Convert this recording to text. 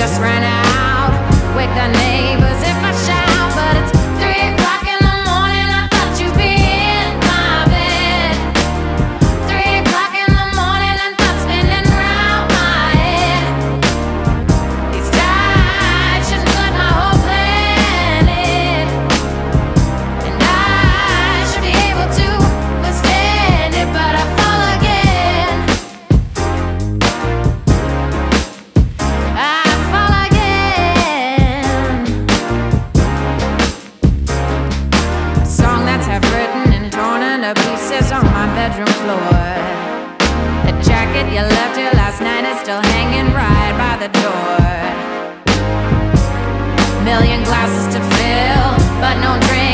just ran out with the neighbor. To pieces on my bedroom floor. The jacket you left here last night is still hanging right by the door. Million glasses to fill, but no drink